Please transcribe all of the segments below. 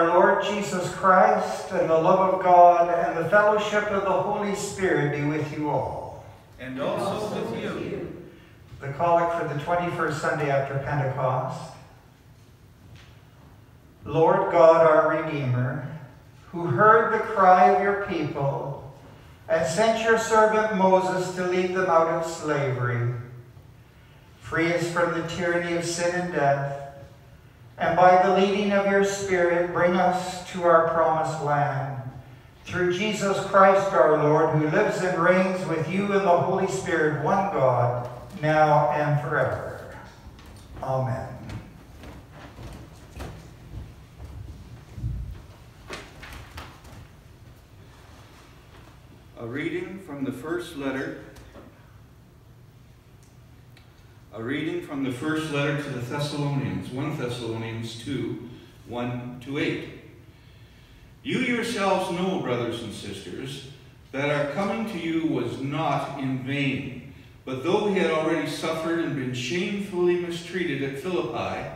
our Lord Jesus Christ and the love of God and the fellowship of the Holy Spirit be with you all. And also with you. The collect for the 21st Sunday after Pentecost. Lord God, our Redeemer, who heard the cry of your people and sent your servant Moses to lead them out of slavery, free us from the tyranny of sin and death, and by the leading of your Spirit, bring us to our promised land. Through Jesus Christ our Lord, who lives and reigns with you in the Holy Spirit, one God, now and forever. Amen. A reading from the first letter. Reading from the first letter to the Thessalonians, 1 Thessalonians 2, 1 to 8. You yourselves know, brothers and sisters, that our coming to you was not in vain. But though we had already suffered and been shamefully mistreated at Philippi,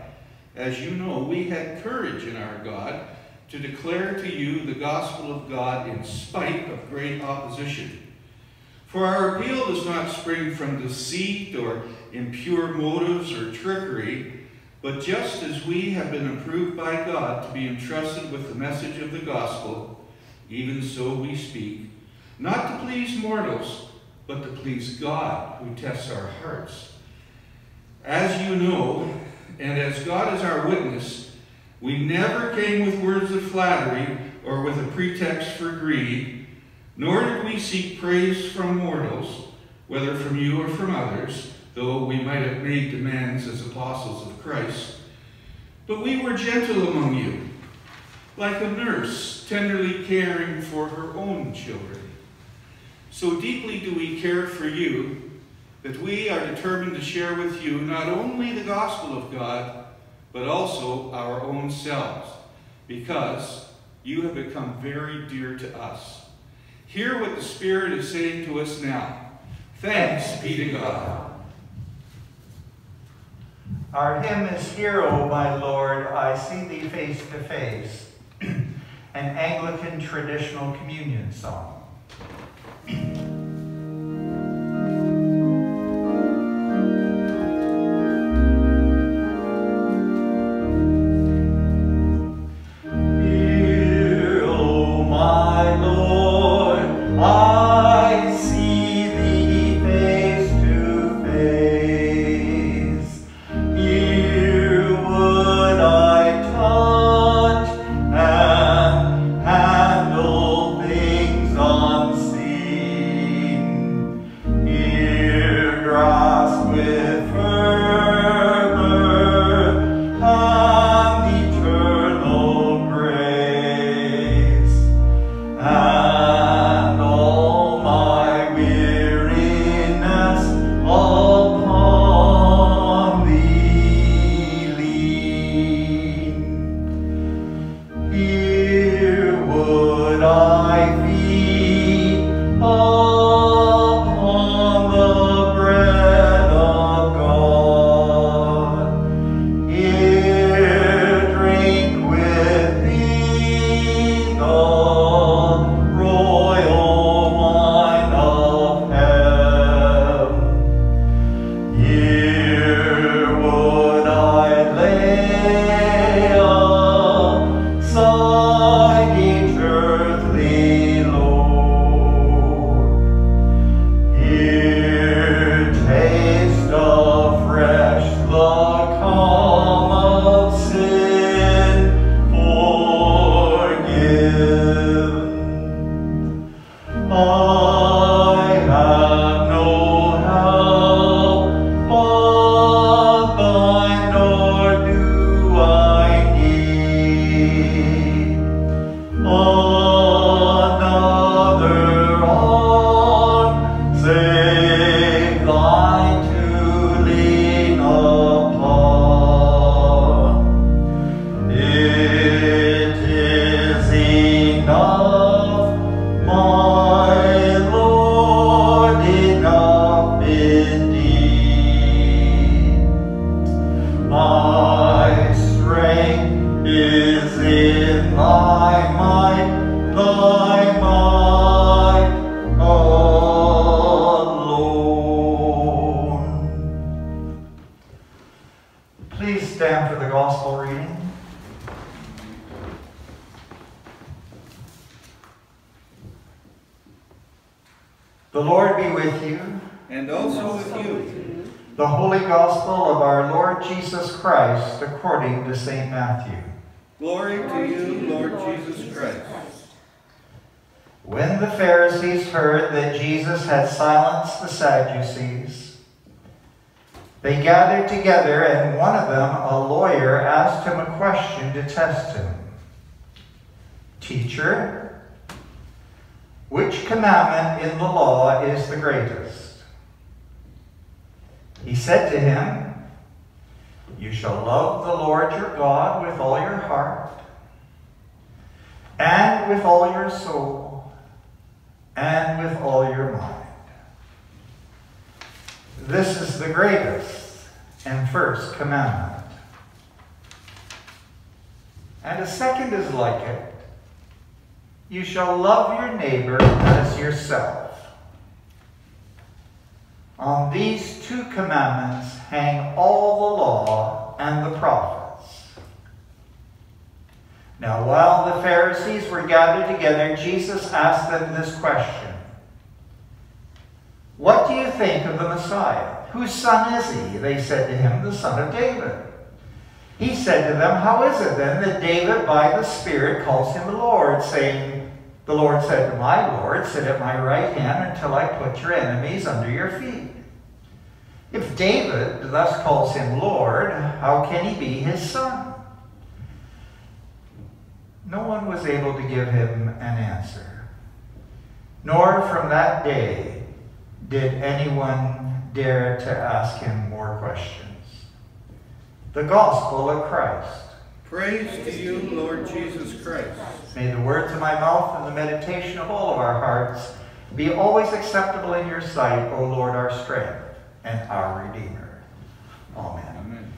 as you know, we had courage in our God to declare to you the gospel of God in spite of great opposition. For our appeal does not spring from deceit or impure motives or trickery, but just as we have been approved by God to be entrusted with the message of the gospel, even so we speak, not to please mortals, but to please God who tests our hearts. As you know, and as God is our witness, we never came with words of flattery or with a pretext for greed, nor did we seek praise from mortals, whether from you or from others, though we might have made demands as apostles of Christ. But we were gentle among you, like a nurse tenderly caring for her own children. So deeply do we care for you that we are determined to share with you not only the gospel of God, but also our own selves, because you have become very dear to us. Hear what the Spirit is saying to us now. Thanks be to God. Our hymn is Here, O my Lord, I see thee face to face, an Anglican traditional communion song. Please stand for the gospel reading. The Lord be with you. And also with you. The holy gospel of our Lord Jesus Christ according to St. Matthew. Glory to you, Lord Jesus Christ. When the Pharisees heard that Jesus had silenced the Sadducees, they gathered together, and one of them, a lawyer, asked him a question to test him. Teacher, which commandment in the law is the greatest? He said to him, You shall love the Lord your God with all your heart, and with all your soul, and with all your mind. This is the greatest and first commandment. And a second is like it you shall love your neighbor as yourself. On these two commandments hang all the law and the prophets. Now, while the Pharisees were gathered together, Jesus asked them this question What do you think of the Messiah? Whose son is he? They said to him, The son of David. He said to them, How is it then that David by the Spirit calls him Lord, saying, the Lord said to my Lord, Sit at my right hand until I put your enemies under your feet. If David thus calls him Lord, how can he be his son? No one was able to give him an answer. Nor from that day did anyone dare to ask him more questions. The Gospel of Christ. Praise to you, Lord Jesus Christ. May the words of my mouth and the meditation of all of our hearts be always acceptable in your sight, O Lord, our strength and our Redeemer. Amen. Amen.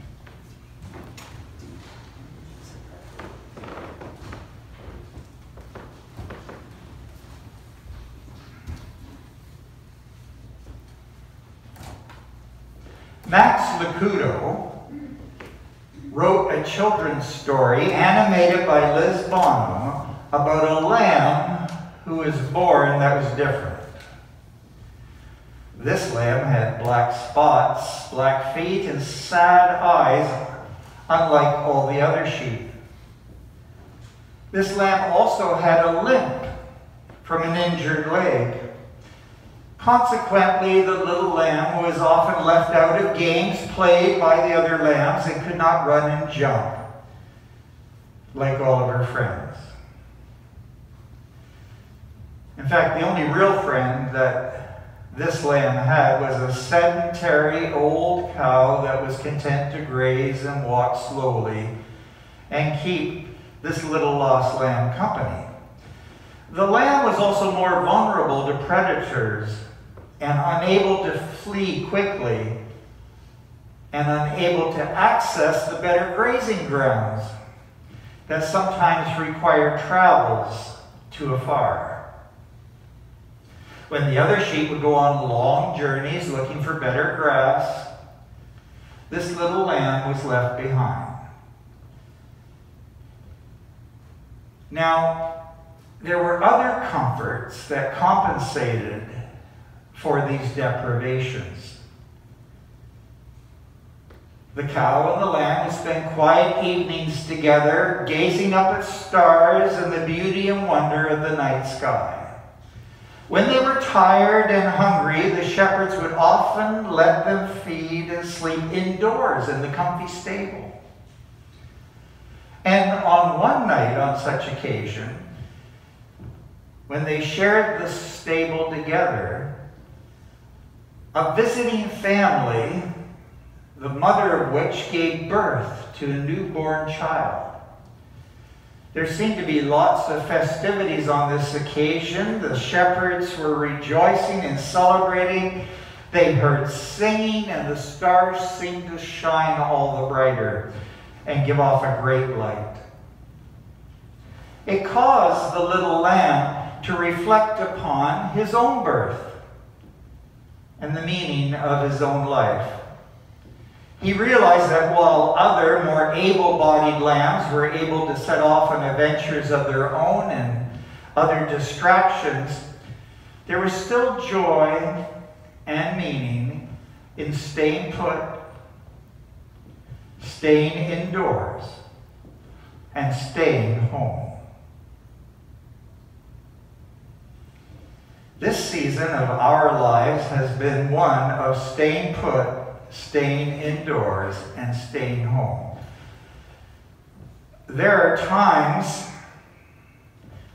Max Lucado wrote a children's story animated by Liz Bonham about a lamb who was born that was different. This lamb had black spots, black feet, and sad eyes, unlike all the other sheep. This lamb also had a limp from an injured leg. Consequently, the little lamb was often left out of games played by the other lambs and could not run and jump like all of her friends. In fact, the only real friend that this lamb had was a sedentary old cow that was content to graze and walk slowly and keep this little lost lamb company. The lamb was also more vulnerable to predators and unable to flee quickly and unable to access the better grazing grounds that sometimes require travels to afar. When the other sheep would go on long journeys looking for better grass, this little lamb was left behind. Now, there were other comforts that compensated for these deprivations. The cow and the lamb spend quiet evenings together, gazing up at stars and the beauty and wonder of the night sky. When they were tired and hungry, the shepherds would often let them feed and sleep indoors in the comfy stable. And on one night on such occasion, when they shared the stable together, a visiting family, the mother of which gave birth to a newborn child. There seemed to be lots of festivities on this occasion. The shepherds were rejoicing and celebrating. They heard singing, and the stars seemed to shine all the brighter and give off a great light. It caused the little lamb to reflect upon his own birth and the meaning of his own life. He realized that while other, more able bodied lambs were able to set off on adventures of their own and other distractions, there was still joy and meaning in staying put, staying indoors, and staying home. This season of our lives has been one of staying put, staying indoors, and staying home. There are times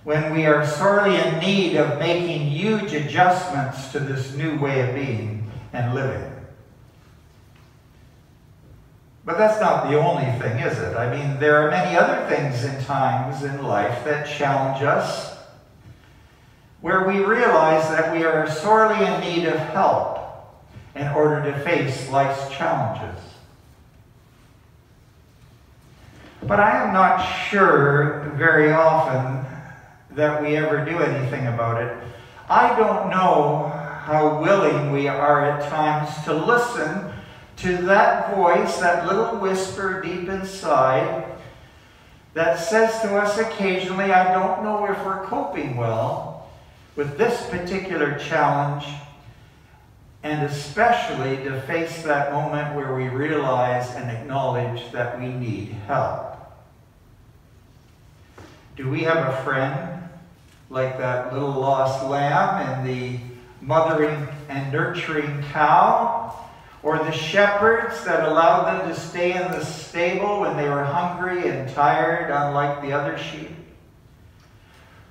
when we are sorely in need of making huge adjustments to this new way of being and living. But that's not the only thing, is it? I mean, there are many other things in times in life that challenge us, where we realize that we are sorely in need of help in order to face life's challenges. But I am not sure very often that we ever do anything about it. I don't know how willing we are at times to listen to that voice, that little whisper deep inside that says to us occasionally, I don't know if we're coping well with this particular challenge, and especially to face that moment where we realize and acknowledge that we need help. Do we have a friend like that little lost lamb and the mothering and nurturing cow, or the shepherds that allowed them to stay in the stable when they were hungry and tired, unlike the other sheep?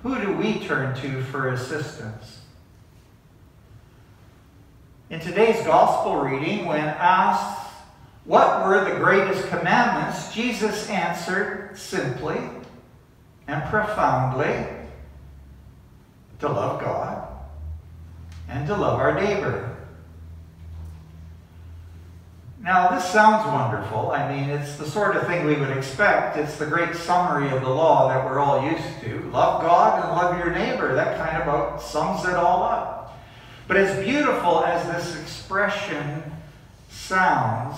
Who do we turn to for assistance? In today's gospel reading, when asked what were the greatest commandments, Jesus answered simply and profoundly to love God and to love our neighbor. Now, this sounds wonderful. I mean, it's the sort of thing we would expect. It's the great summary of the law that we're all used to. Love God and love your neighbor. That kind of sums it all up. But as beautiful as this expression sounds,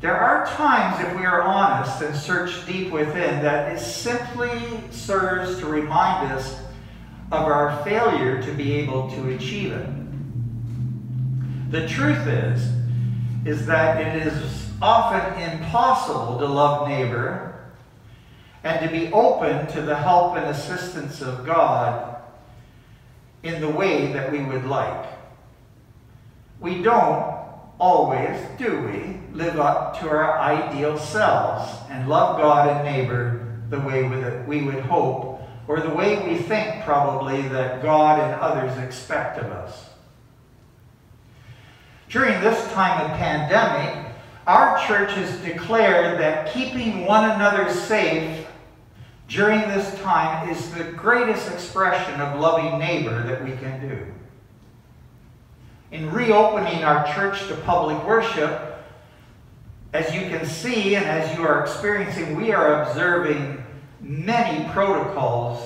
there are times, if we are honest and search deep within, that it simply serves to remind us of our failure to be able to achieve it. The truth is, is that it is often impossible to love neighbor and to be open to the help and assistance of God in the way that we would like. We don't always, do we, live up to our ideal selves and love God and neighbor the way that we would hope or the way we think probably that God and others expect of us. During this time of pandemic, our church has declared that keeping one another safe during this time is the greatest expression of loving neighbor that we can do. In reopening our church to public worship, as you can see and as you are experiencing, we are observing many protocols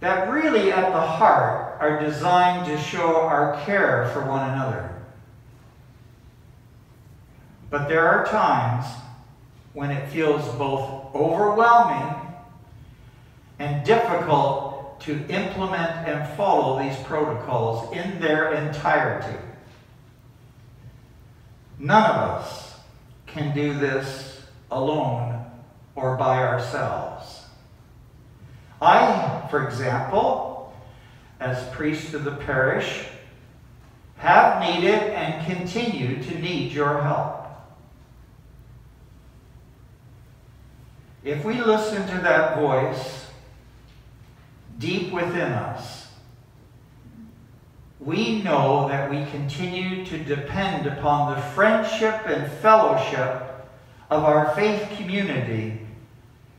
that really at the heart are designed to show our care for one another. But there are times when it feels both overwhelming and difficult to implement and follow these protocols in their entirety. None of us can do this alone or by ourselves. I, for example, as priest of the parish, have needed and continue to need your help. If we listen to that voice deep within us, we know that we continue to depend upon the friendship and fellowship of our faith community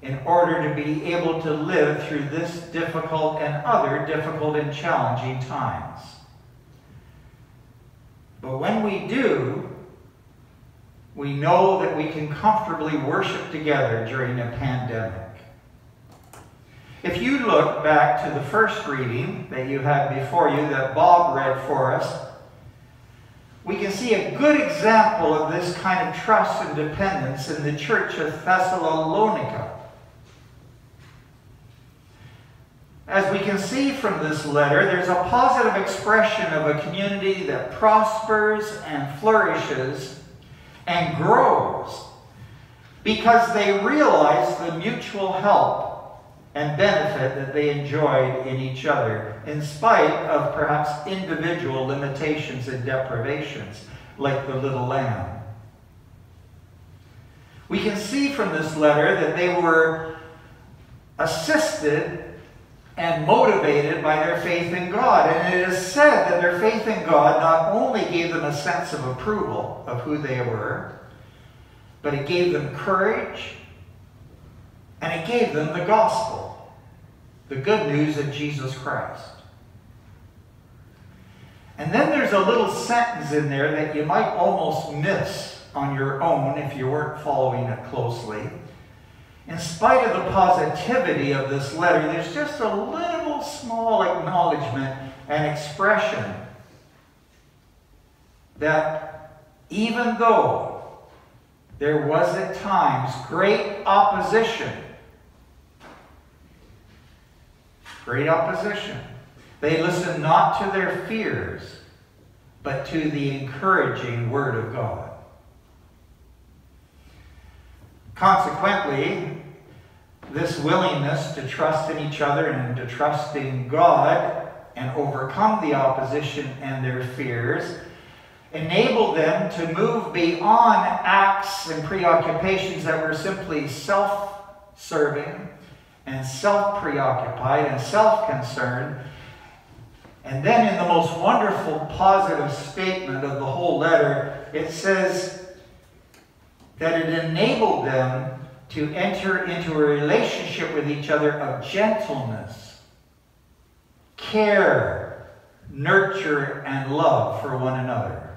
in order to be able to live through this difficult and other difficult and challenging times. But when we do, we know that we can comfortably worship together during a pandemic. If you look back to the first reading that you had before you that Bob read for us, we can see a good example of this kind of trust and dependence in the church of Thessalonica. as we can see from this letter, there's a positive expression of a community that prospers and flourishes and grows because they realize the mutual help and benefit that they enjoyed in each other, in spite of perhaps individual limitations and deprivations, like the little lamb. We can see from this letter that they were assisted and motivated by their faith in God. And it is said that their faith in God not only gave them a sense of approval of who they were, but it gave them courage and it gave them the gospel, the good news of Jesus Christ. And then there's a little sentence in there that you might almost miss on your own if you weren't following it closely. In spite of the positivity of this letter, there's just a little small acknowledgement and expression that even though there was at times great opposition, great opposition, they listened not to their fears, but to the encouraging Word of God. Consequently, this willingness to trust in each other and to trust in God and overcome the opposition and their fears enabled them to move beyond acts and preoccupations that were simply self serving and self preoccupied and self concerned. And then, in the most wonderful positive statement of the whole letter, it says, that it enabled them to enter into a relationship with each other of gentleness, care, nurture, and love for one another.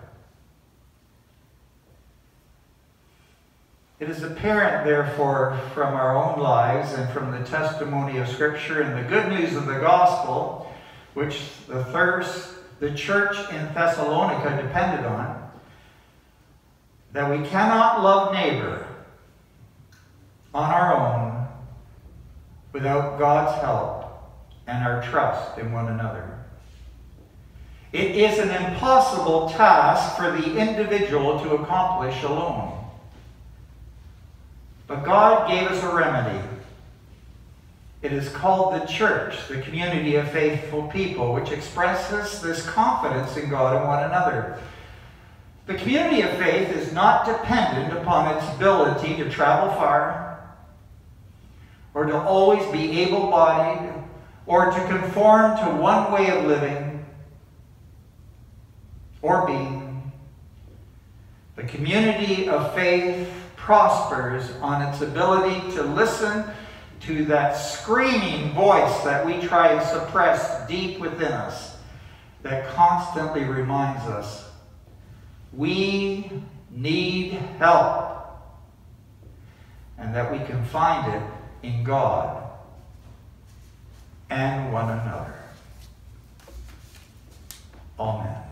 It is apparent, therefore, from our own lives and from the testimony of Scripture and the good news of the gospel, which the thirst the church in Thessalonica depended on, that we cannot love neighbor on our own without God's help and our trust in one another. It is an impossible task for the individual to accomplish alone. But God gave us a remedy. It is called the church, the community of faithful people, which expresses this confidence in God and one another. The community of faith is not dependent upon its ability to travel far, or to always be able bodied, or to conform to one way of living or being. The community of faith prospers on its ability to listen to that screaming voice that we try to suppress deep within us that constantly reminds us we need help. And that we can find it in God and one another. Amen.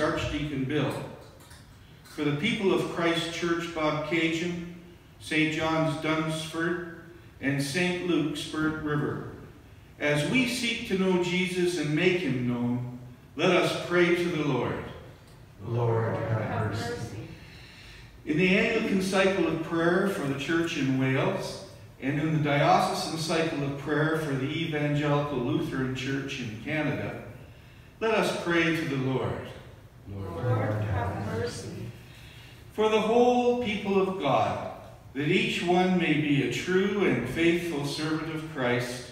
Archdeacon Bill. For the people of Christ Church Bobcaygeon, St. John's Dunsford, and St. Luke's Spirit River. As we seek to know Jesus and make him known, let us pray to the Lord. Lord, have mercy. In the Anglican cycle of prayer for the church in Wales, and in the diocesan cycle of prayer for the Evangelical Lutheran Church in Canada, let us pray to the Lord. Lord, have mercy. For the whole people of God, that each one may be a true and faithful servant of Christ,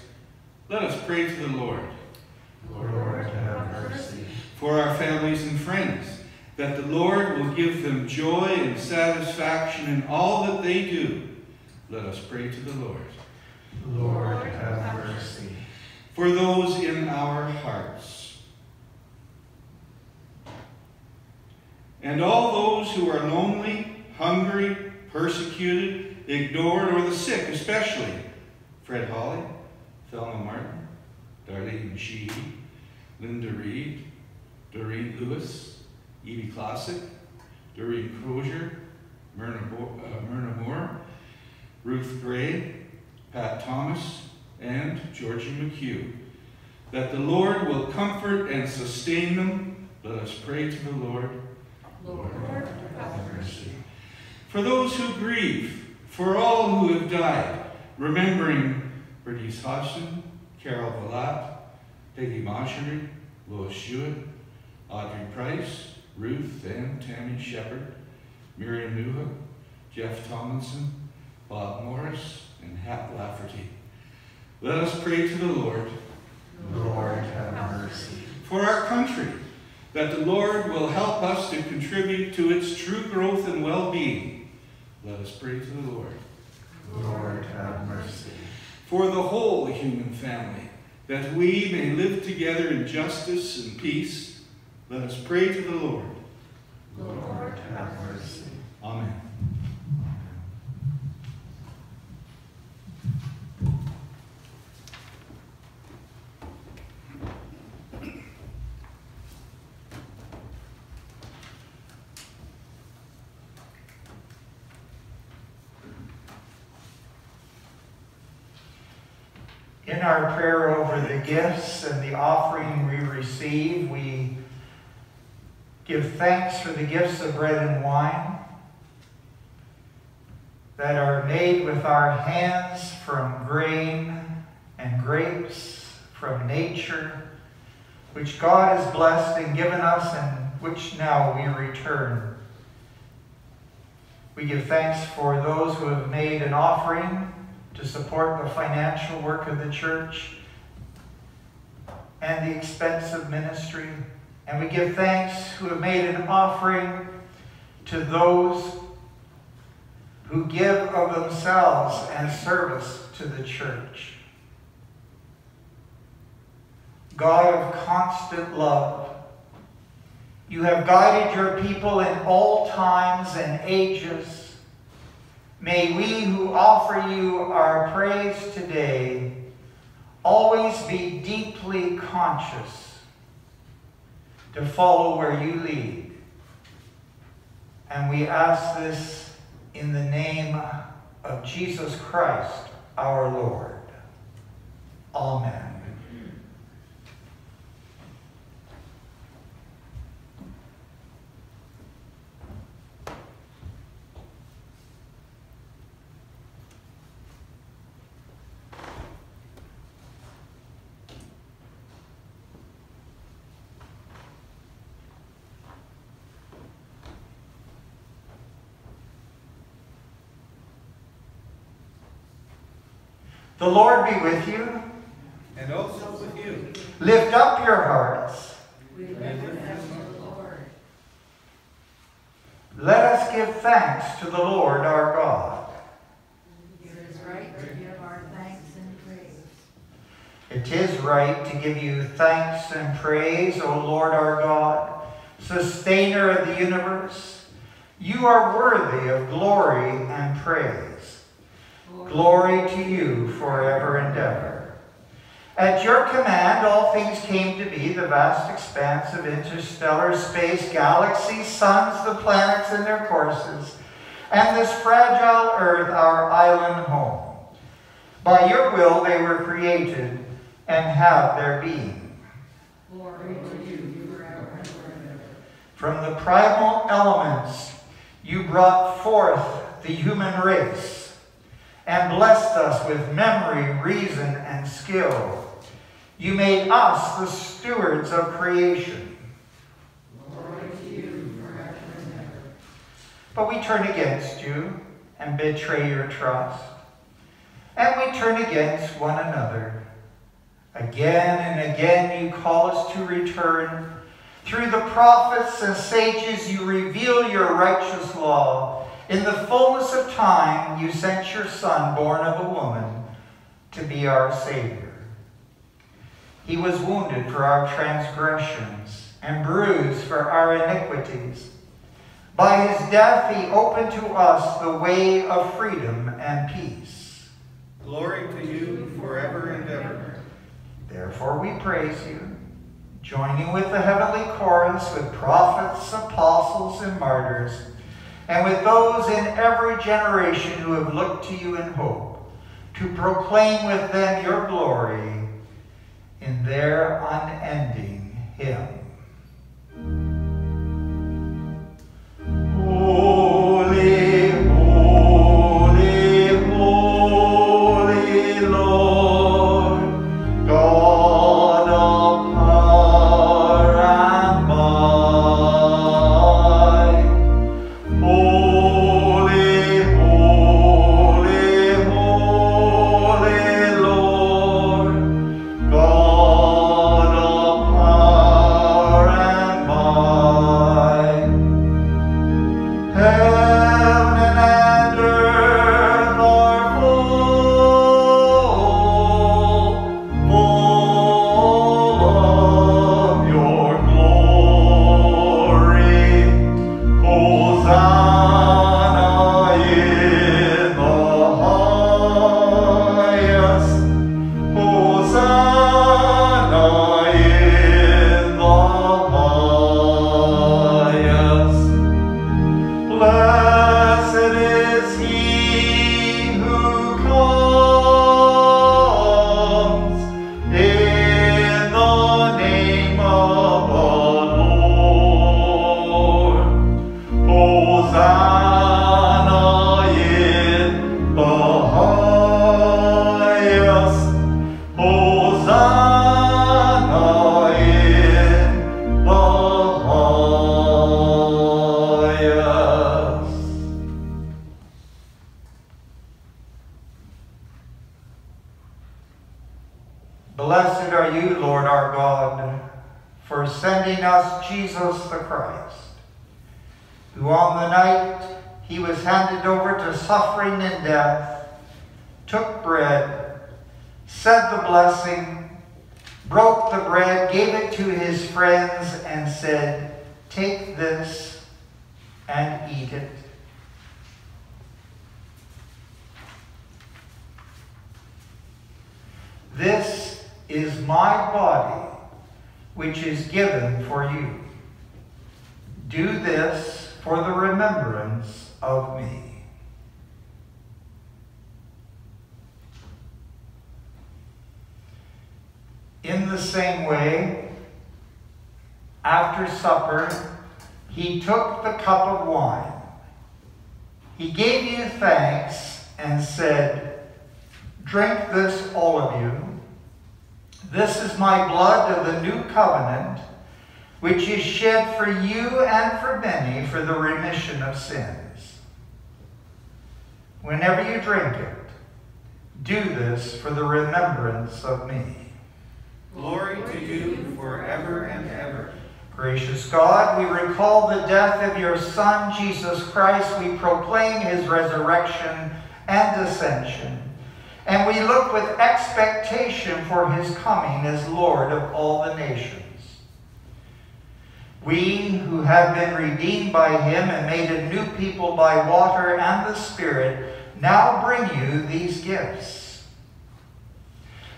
let us pray to the Lord. Lord, have mercy. For our families and friends, that the Lord will give them joy and satisfaction in all that they do, let us pray to the Lord. Lord, have mercy. For those in our hearts, and all those who are lonely, hungry, persecuted, ignored, or the sick, especially Fred Holly, Thelma Martin, Darlene Sheehy, Linda Reed, Doreen Lewis, Evie Classic, Doreen Crozier, Myrna, Bo- uh, Myrna Moore, Ruth Gray, Pat Thomas, and Georgie McHugh. That the Lord will comfort and sustain them. Let us pray to the Lord. Lord, have mercy. For those who grieve, for all who have died, remembering Bernice Hodgson, Carol Valat, Peggy Marjorie, Lois Shewitt, Audrey Price, Ruth and Tammy Shepard, Miriam Newhook, Jeff Tomlinson, Bob Morris, and Hat Lafferty. Let us pray to the Lord Lord, have mercy. for our country, that the Lord will help us to contribute to its true growth and well-being. Let us pray to the Lord. Lord, have mercy. For the whole human family, that we may live together in justice and peace, let us pray to the Lord. Lord, have mercy. Amen. In our prayer over the gifts and the offering we receive, we give thanks for the gifts of bread and wine that are made with our hands from grain and grapes from nature, which God has blessed and given us and which now we return. We give thanks for those who have made an offering to support the financial work of the church and the expense of ministry. And we give thanks who have made an offering to those who give of themselves and service to the church. God of constant love, you have guided your people in all times and ages. May we who offer you our praise today always be deeply conscious to follow where you lead. And we ask this in the name of Jesus Christ, our Lord. Amen. The Lord be with you. And also with you. Lift up your hearts. We lift them to the Lord. Let us give thanks to the Lord our God. It is right to give our thanks and praise. It is right to give you thanks and praise, O Lord our God, sustainer of the universe, you are worthy of glory and praise. Glory to you forever and ever. At your command, all things came to be, the vast expanse of interstellar space, galaxies, suns, the planets and their courses, and this fragile earth, our island home. By your will they were created and have their being. Glory to you forever and ever. From the primal elements, you brought forth the human race and blessed us with memory, reason, and skill. You made us the stewards of creation. But we turn against you and betray your trust. And we turn against one another. Again and again you call us to return through the prophets and sages, you reveal your righteous law. In the fullness of time, you sent your Son, born of a woman, to be our Savior. He was wounded for our transgressions and bruised for our iniquities. By his death, he opened to us the way of freedom and peace. Glory to you forever and ever. Therefore, we praise you joining with the heavenly chorus with prophets, apostles, and martyrs, and with those in every generation who have looked to you in hope, to proclaim with them your glory in their unending hymn. night, he was handed over to suffering and death, took bread, said the blessing, broke the bread, gave it to his friends, and said, Take this and eat it. This is my body, which is given for you. Do this in the same way, after supper, he took the cup of wine. He gave you thanks and said, Drink this, all of you. This is my blood of the new covenant, which is shed for you and for many for the remission of sins. Whenever you drink it, do this for the remembrance of me. Glory to you forever and ever. Gracious God, we recall the death of your Son, Jesus Christ. We proclaim his resurrection and ascension. And we look with expectation for his coming as Lord of all the nations. We who have been redeemed by him and made a new people by water and the Spirit now bring you these gifts.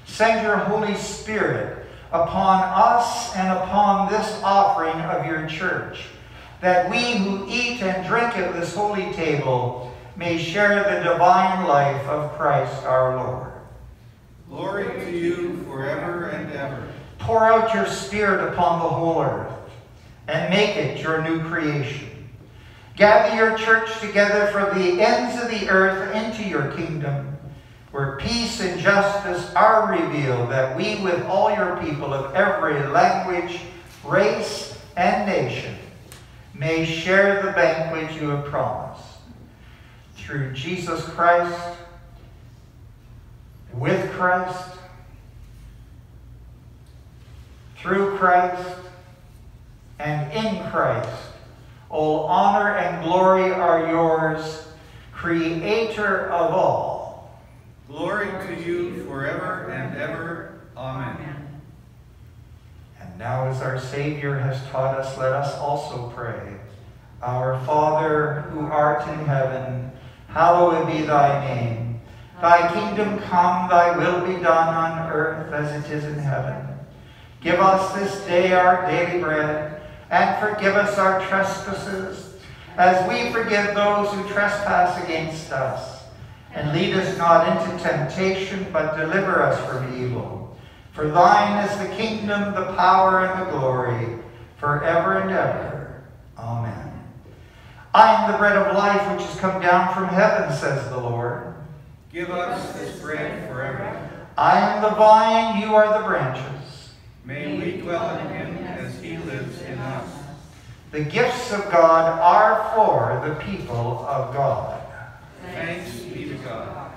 Send your Holy Spirit upon us and upon this offering of your church, that we who eat and drink at this holy table may share the divine life of Christ our Lord. Glory to you forever and ever. Pour out your Spirit upon the whole earth and make it your new creation. Gather your church together from the ends of the earth into your kingdom, where peace and justice are revealed, that we, with all your people of every language, race, and nation, may share the banquet you have promised. Through Jesus Christ, with Christ, through Christ, and in Christ. All honor and glory are yours, Creator of all. Glory to you forever and ever. Amen. And now, as our Savior has taught us, let us also pray. Our Father, who art in heaven, hallowed be thy name. Thy kingdom come, thy will be done on earth as it is in heaven. Give us this day our daily bread, and forgive us our trespasses, as we forgive those who trespass against us. And lead us not into temptation, but deliver us from evil. For thine is the kingdom, the power, and the glory, forever and ever. Amen. I am the bread of life which has come down from heaven, says the Lord. Give us this bread forever. I am the vine, you are the branches. May we dwell in him he lives in us. The gifts of God are for the people of God. Thanks be to God.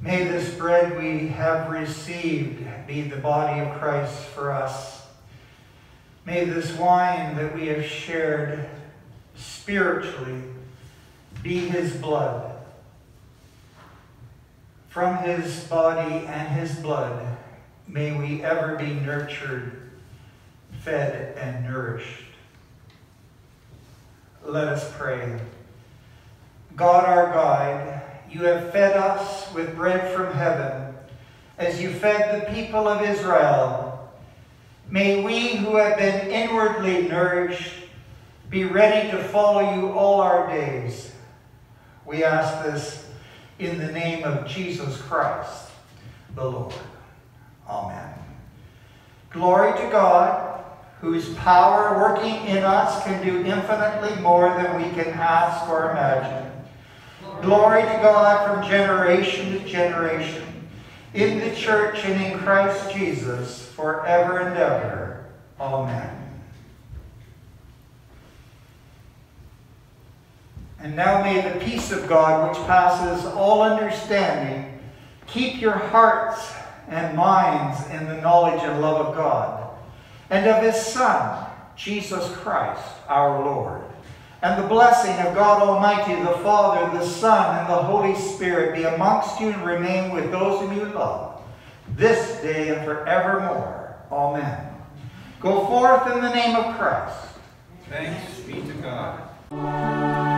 May this bread we have received be the body of Christ for us. May this wine that we have shared spiritually be his blood. From his body and his blood, may we ever be nurtured, fed, and nourished. Let us pray. God, our guide, you have fed us with bread from heaven as you fed the people of Israel. May we who have been inwardly nourished be ready to follow you all our days. We ask this in the name of Jesus Christ, the Lord. Amen. Glory to God, whose power working in us can do infinitely more than we can ask or imagine. Glory to God from generation to generation, in the church and in Christ Jesus, forever and ever. Amen. And now may the peace of God, which passes all understanding, keep your hearts and minds in the knowledge and love of God, and of his Son, Jesus Christ, our Lord. And the blessing of God Almighty, the Father, the Son, and the Holy Spirit be amongst you and remain with those whom you love, this day and forevermore. Amen. Go forth in the name of Christ. Thanks be to God.